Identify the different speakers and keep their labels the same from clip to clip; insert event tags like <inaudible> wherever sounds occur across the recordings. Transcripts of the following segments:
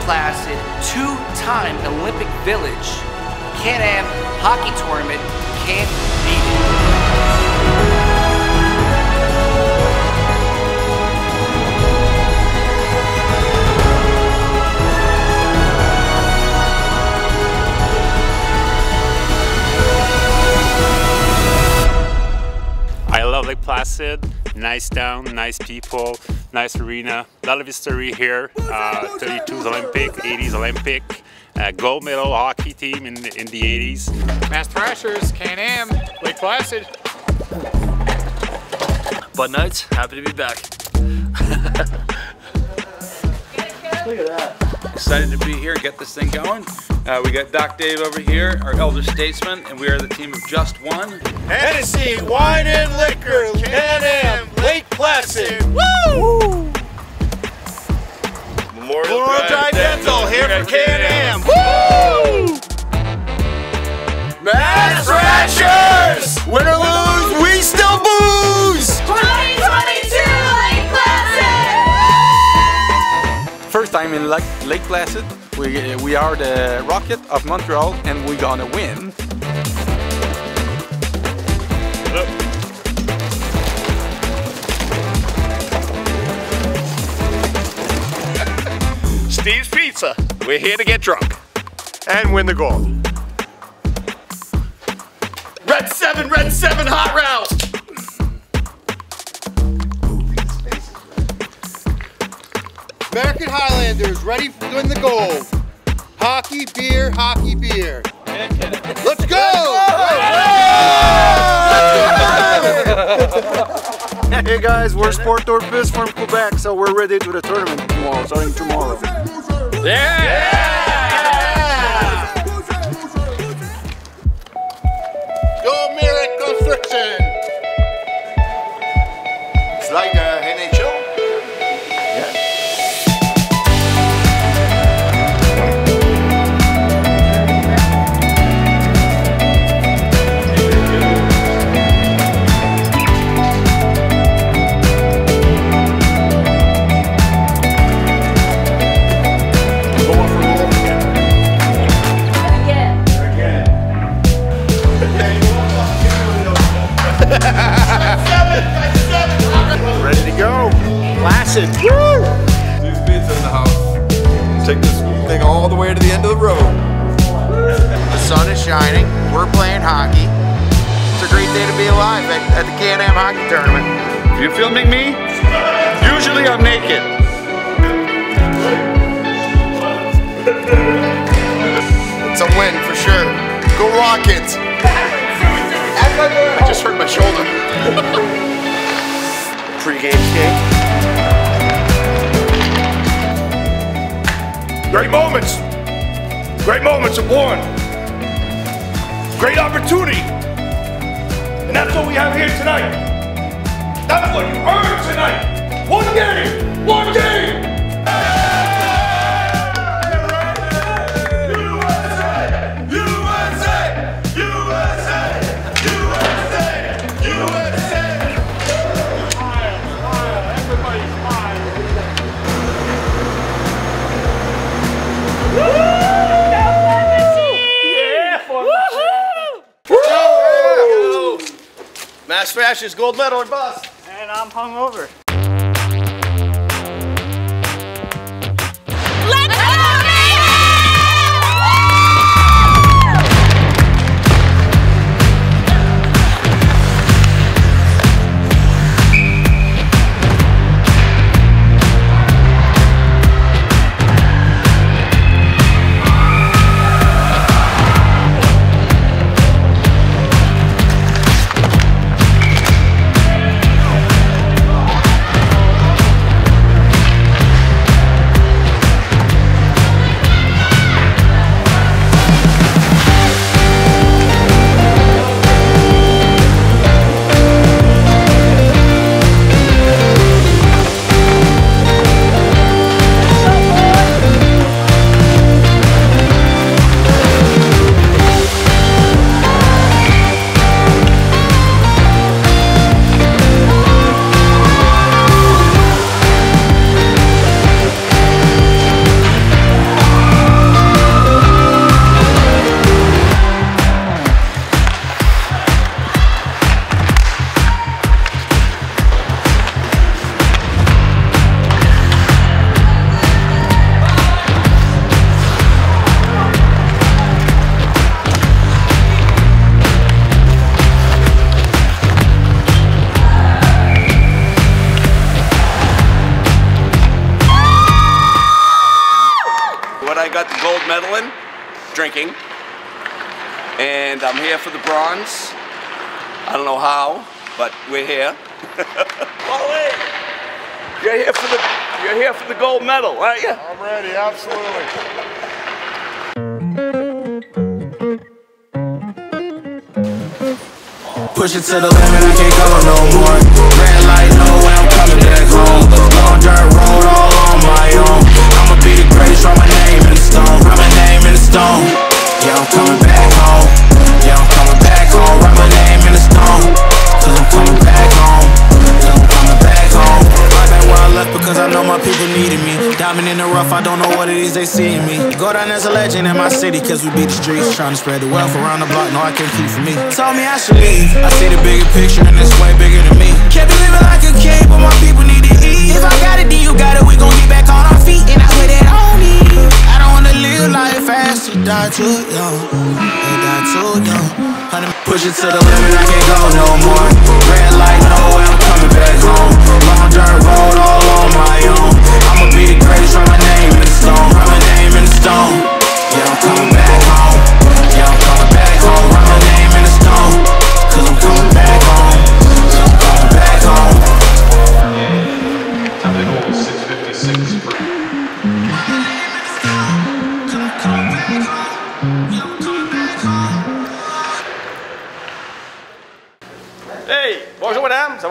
Speaker 1: Placid two-time Olympic Village Can-Am Hockey Tournament can't beat it.
Speaker 2: I love Lake Placid. Nice town, nice people, nice arena. A lot of history here. Uh, 32's Olympic, 80s Olympic. Uh, gold medal hockey team in the, in the 80s.
Speaker 3: Mass Thrashers, Can-Am, Lake Placid.
Speaker 4: Bud Knights, happy to be back.
Speaker 5: Look at that. Excited to be here get this thing going. Uh, we got Doc Dave over here, our elder statesman, and we are the team of Just One.
Speaker 6: Hennessy, wine and liquor, Can-Am, Lake Placid. Woo! Memorial, Memorial Drive Dental, here for Can-Am. Woo! Mass Thrashers! Win or lose, we still booze!
Speaker 7: 2022 Lake Placid!
Speaker 8: First time in Lake, Lake Placid. We, we are the Rocket of Montreal and we're gonna win.
Speaker 6: Steve's Pizza. We're here to get drunk. And win the gold. Red 7, Red 7, hot round!
Speaker 9: American Highlanders ready to win the gold. Hockey, beer, hockey, beer. Let's go!
Speaker 8: Hey guys, we're Sport Torpus from Quebec, so we're ready to the tournament tomorrow, starting tomorrow.
Speaker 9: Go Ready to go. Placid. Woo!
Speaker 6: Steve's Pizza in the house. Take this thing all the way to the end of the road.
Speaker 9: The sun is shining. We're playing hockey. It's a great day to be alive at, at the Can-Am Hockey Tournament.
Speaker 5: You filming me? Usually I'm naked.
Speaker 9: It's a win for sure. Go Rockets! I just hurt my shoulder. <laughs>
Speaker 6: Pre-game skate. Great moments. Great moments are born. Great opportunity. And that's what we have here tonight. That's what you earned tonight. One game. One game. Mass Thrashers gold medal or bust.
Speaker 3: And I'm hungover.
Speaker 10: Got the gold medal in, drinking. And I'm here for the bronze. I don't know how, but we're here. <laughs> Wally, you're here for the you're here for the gold medal, aren't you?
Speaker 6: I'm ready, absolutely.
Speaker 11: Push it to the limit, I can't go no more. Red light, no way, I'm coming back home. Long dirt road, In the rough, I don't know what it is they see in me. Go down as a legend in my city cause we beat the streets. Trying to spread the wealth around the block, no, I can't keep for me. Told me I should leave. I see the bigger picture and it's way bigger than me. Can't be living like a king, but my people need to eat. If I got it, then you got it. We gon' get back on our feet and I put it on me. I don't wanna live life fast or die too young. And die too young. Push it to the limit, I can't go no more. Red light, no way, I'm coming back home. Long dirt road, all on my own. I'ma be the greatest, write my name in the stone. Write my name in the stone. Yeah, I'm coming back home.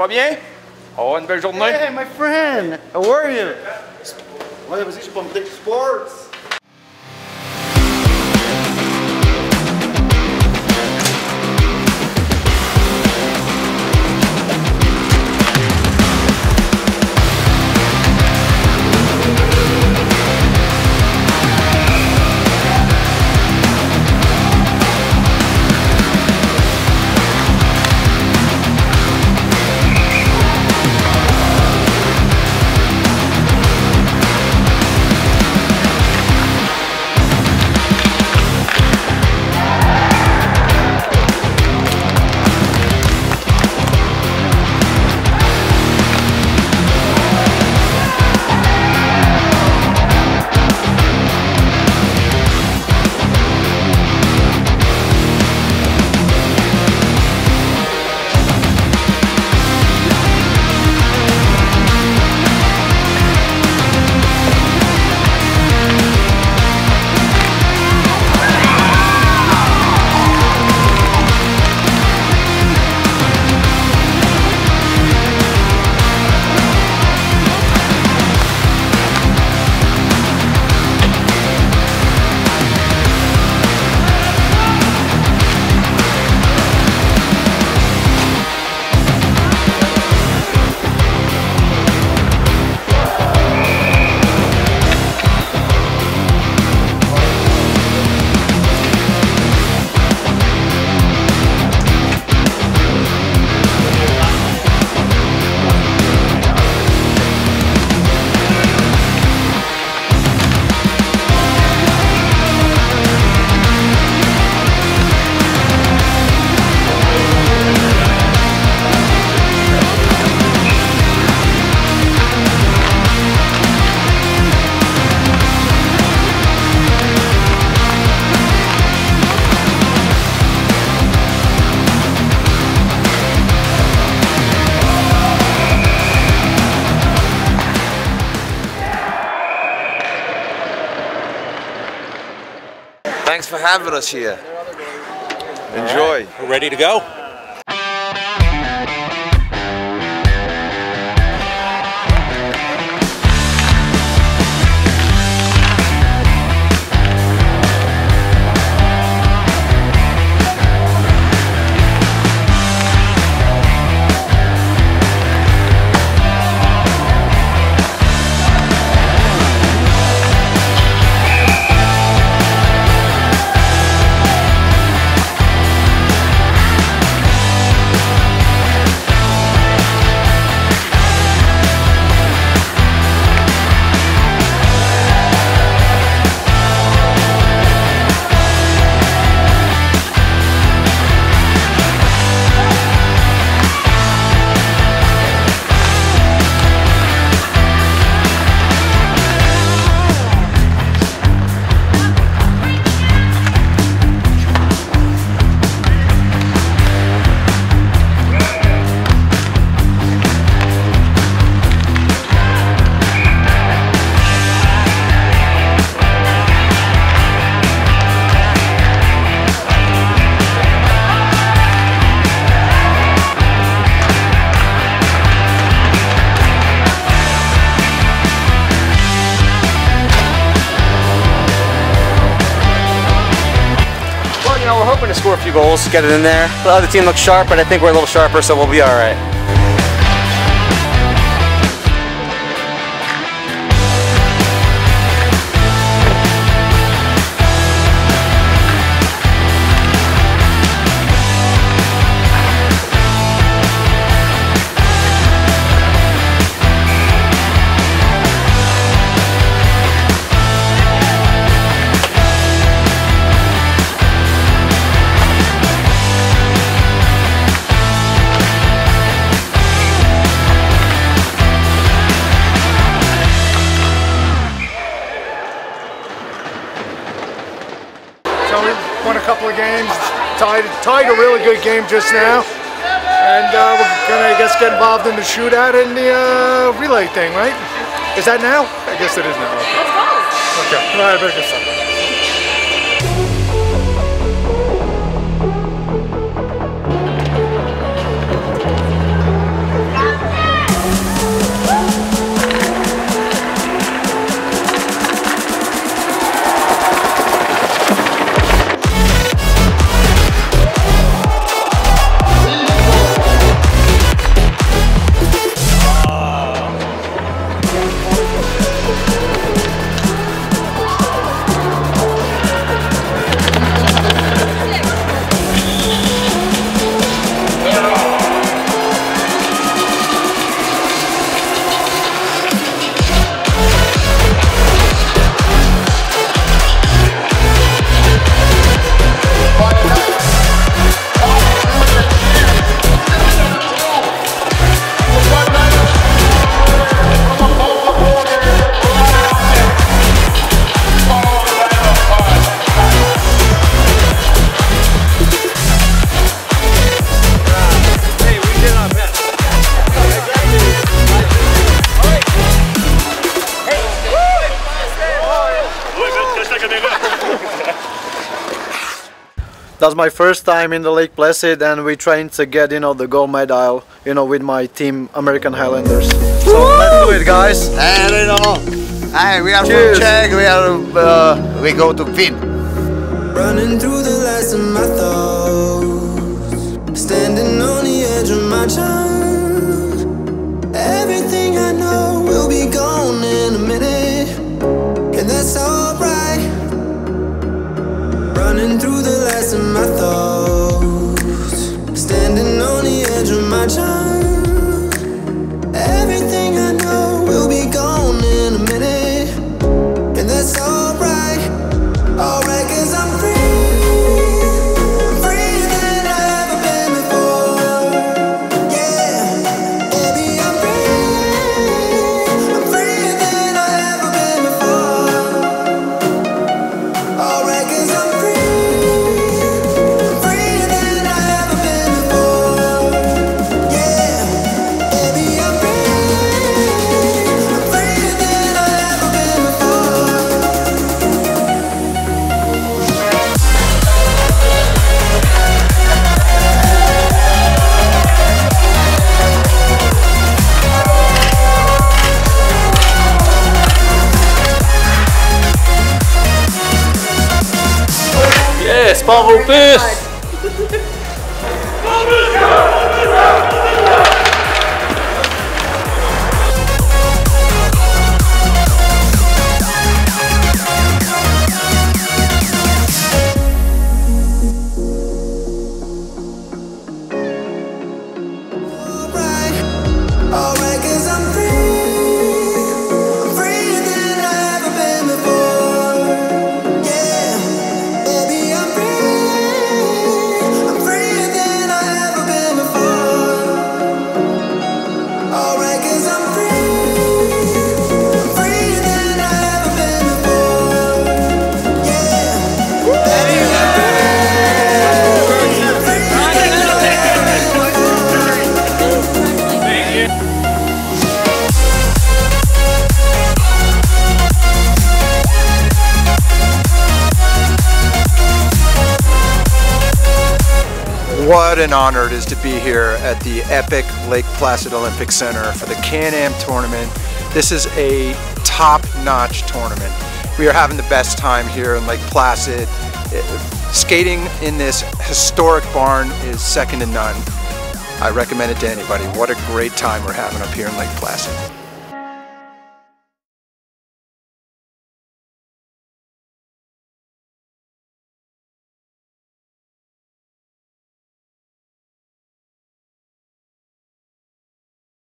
Speaker 10: Va bien? Oh, une belle journée.
Speaker 12: Hey, my friend, how are you? Ouais, vas-y, je peux me sports.
Speaker 13: Thanks for having us here. Enjoy.
Speaker 14: We're ready to go.
Speaker 1: Goals, get it in there. The other team looks sharp, but I think we're a little sharper, so we'll be all right.
Speaker 15: Games, tied, tied a really good game just now. And uh, we're gonna, I guess, get involved in the shootout and the uh, relay thing, right? Is that now? I guess it is now. Okay. All right, I better get started.
Speaker 12: That's my first time in the Lake Placid and we're trying to get, you know, the gold medal, you know, with my team American Highlanders. So let's do it guys.
Speaker 16: And you know, hey, we are
Speaker 12: Cheers.
Speaker 16: from Czech, we are, uh, we go to Finn.
Speaker 14: Running through the last of my thoughts Standing on the edge of my time Everything I know will be gone in a minute And that's alright of my thoughts. Standing on the edge of my time
Speaker 1: Yes, <laughs>
Speaker 17: an honor it is to be here at the epic Lake Placid Olympic Center for the Can-Am tournament. This is a top-notch tournament. We are having the best time here in Lake Placid. Eh, skating in this historic barn is second to none. I recommend it to anybody. What a great time we're having up here in Lake Placid.